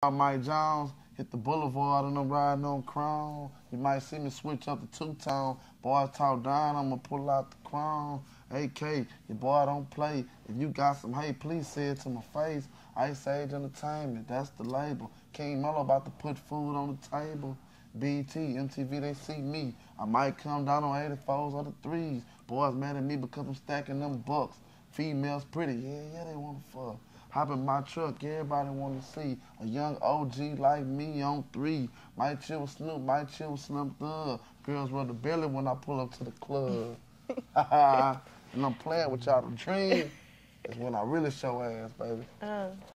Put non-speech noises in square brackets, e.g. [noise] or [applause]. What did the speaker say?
Mike Jones, hit the boulevard and I'm riding on Chrome. You might see me switch up to two-tone. Boys talk down, I'ma pull out the chrome. AK, your boy don't play. If you got some hate, please say it to my face. Ice Age Entertainment, that's the label. King Mello about to put food on the table. BT, MTV, they see me. I might come down on 84s or the threes. Boys mad at me because I'm stacking them bucks. Females pretty, yeah, yeah, they wanna fuck. Hop in my truck, everybody wanna see a young OG like me on three. Might chill with Snoop, might chill with Slim Thug. Girls run the belly when I pull up to the club. [laughs] [laughs] and I'm playing with y'all. The dream is when I really show ass, baby. Uh.